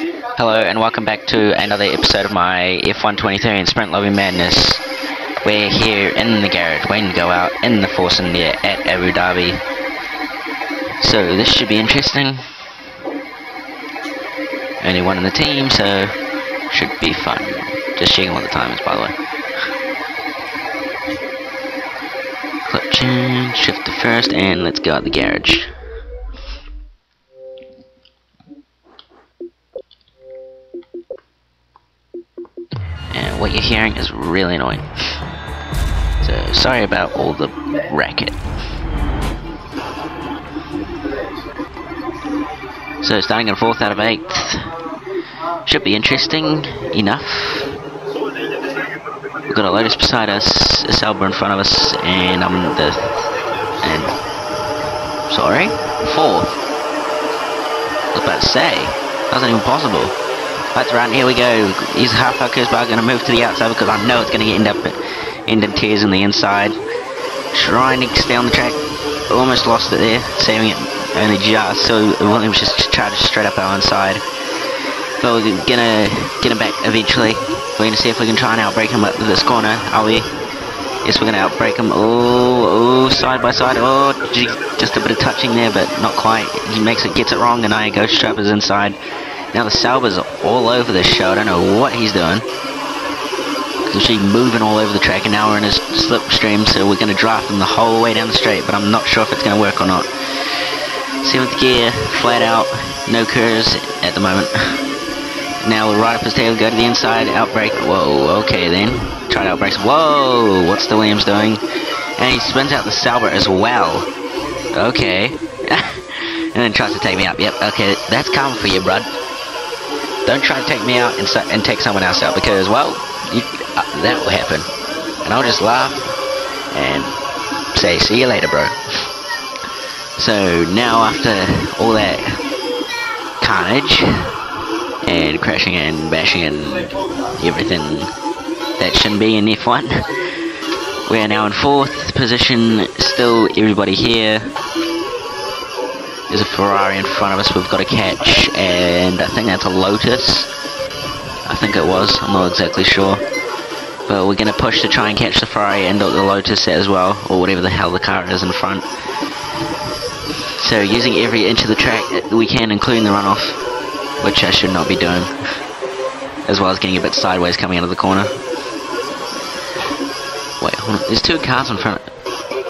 Hello and welcome back to another episode of my F123 and Sprint Lobby Madness. We're here in the garage waiting to go out in the Force India at Abu Dhabi. So this should be interesting. Only one in the team, so should be fun. Just checking what the time is by the way. Clutch in, shift to first, and let's go out the garage. What you're hearing is really annoying. So sorry about all the racket. So starting in fourth out of eighth. Should be interesting enough. We've got a Lotus beside us, a Sauber in front of us, and I'm the and sorry? Fourth. I was about to say. That wasn't even possible. That's right, here we go. He's half but I'm gonna move to the outside because I know it's gonna end up end in tears on the inside. Trying to stay on the track. Almost lost it there, saving it only just. So Williams just charged straight up our inside. But we're gonna get him back eventually. We're gonna see if we can try and outbrake him at this corner, are we? Yes, we're gonna outbrake him. Oh, oh, side by side. Oh, just a bit of touching there, but not quite. He makes it, gets it wrong, and I go strappers inside. Now the Sauber's all over the show. I don't know what he's doing. He's actually moving all over the track, and now we're in his slipstream, so we're gonna draft him the whole way down the straight. But I'm not sure if it's gonna work or not. Seventh gear, flat out, no curves at the moment. Now we'll ride up his tail, go to the inside, outbrake. Whoa, okay then. Try to outbrake. Whoa, what's the Williams doing? And he spins out the Sauber as well. Okay. and then tries to take me up. Yep, okay, that's coming for you, bud. Don't try to take me out and, and take someone else out because, well, you, uh, that will happen. And I'll just laugh and say, see you later, bro. So now after all that carnage, and crashing and bashing and everything that shouldn't be in F1. We are now in fourth position, still everybody here. There's a Ferrari in front of us we've got to catch, and I think that's a Lotus. I think it was, I'm not exactly sure. But we're going to push to try and catch the Ferrari and the Lotus as well, or whatever the hell the car is in front. So using every inch of the track we can, including the runoff which I should not be doing, as well as getting a bit sideways coming out of the corner. Wait, hold on. There's two cars in front.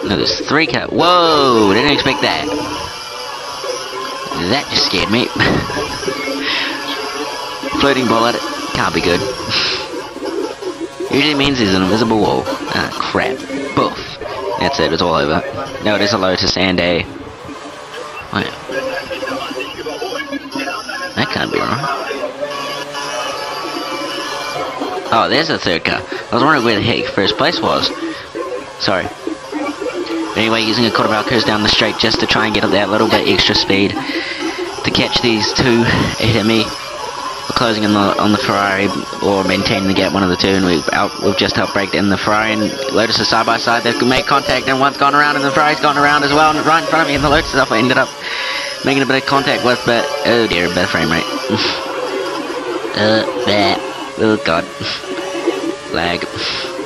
No, there's three cars. Whoa! Didn't expect that. That just scared me. Floating bullet can't be good. Usually means there's an invisible wall. Ah, crap. Boof. That's it. It's all over. No, it is a Lotus and a. Wait. That can't be right. Oh, there's a third car. I was wondering where the heck first place was. Sorry. Anyway, using a quarter curves down the straight just to try and get that little bit extra speed to catch these two ahead of me. We're closing on the on the Ferrari or maintaining the gap, one of the two, and we've out we've just in the Ferrari and Lotus is side by side. They've made contact and one's gone around and the Ferrari's gone around as well, and right in front of me, and the Lotus stuff I ended up making a bit of contact with, but oh dear, bad frame rate. uh, bleh. oh god, lag.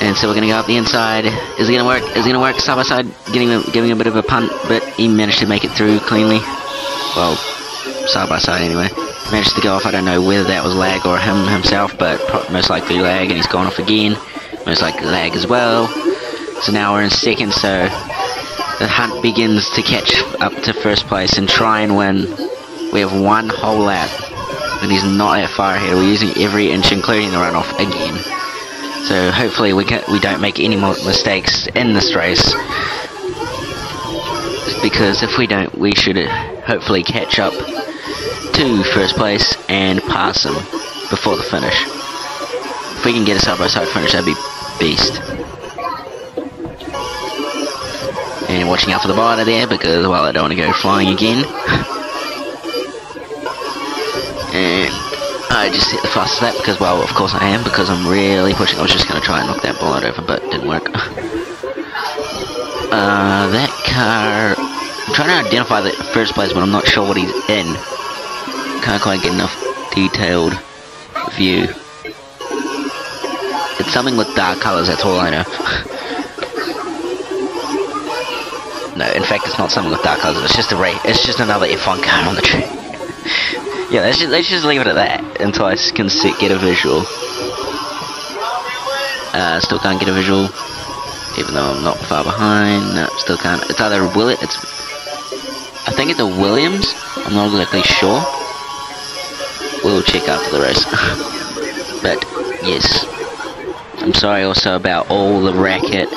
And so we're gonna go up the inside. Is it gonna work? Is it gonna work side by side? Getting a, giving a bit of a punt, but he managed to make it through cleanly. Well, side by side anyway. Managed to go off. I don't know whether that was lag or him himself, but most likely lag, and he's gone off again. Most likely lag as well. So now we're in second. So the hunt begins to catch up to first place and try and win. We have one whole lap, and he's not that far ahead. We're using every inch, including the runoff again. So hopefully we we don't make any more mistakes in this race. Because if we don't, we should hopefully catch up to first place and pass them before the finish. If we can get a side-by-side -side finish, that'd be beast. And watching out for the biter there because, well, I don't want to go flying again. I just hit the fastest lap because, well, of course I am, because I'm really pushing. I was just going to try and knock that bullet over, but it didn't work. uh, that car... I'm trying to identify the first place, but I'm not sure what he's in. can't quite get enough detailed view. It's something with dark colours, that's all I know. no, in fact it's not something with dark colours, it's just a ray it's just another F1 car on the track. Yeah, let's just, let's just leave it at that until I can see, get a visual. Uh, still can't get a visual, even though I'm not far behind. No, still can't. It's either Will it. It's I think it's a Williams. I'm not exactly sure. We'll check after the race. but yes, I'm sorry also about all the racket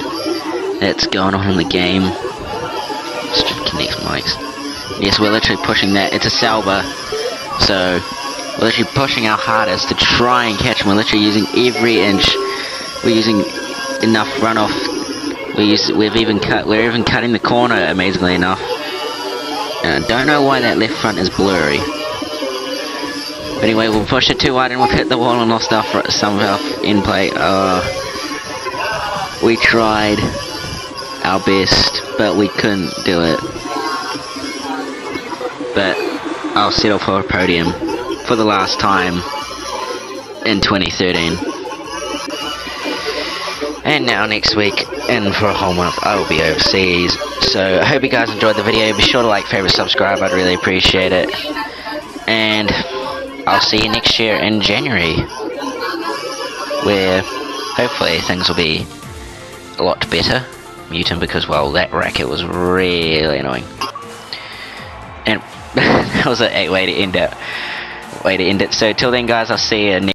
that's going on in the game. Just connect mics. Yes, we're literally pushing that. It's a Sauber, so we're literally pushing our hardest to try and catch them. We're literally using every inch we're using enough runoff. We use, we've even cut. We're even cutting the corner amazingly enough. And I don't know why that left front is blurry. But anyway, we'll push it too wide and we've hit the wall and lost our some of our in play. Uh, we tried our best, but we couldn't do it. But I'll settle for a podium for the last time in 2013. And now next week, and for a whole month, I will be overseas. So I hope you guys enjoyed the video. Be sure to like, favorite, subscribe. I'd really appreciate it. And I'll see you next year in January, where hopefully things will be a lot better. Mutant because well, that racket was really annoying. And that was a way to end it. Way to end it. So till then, guys, I'll see you.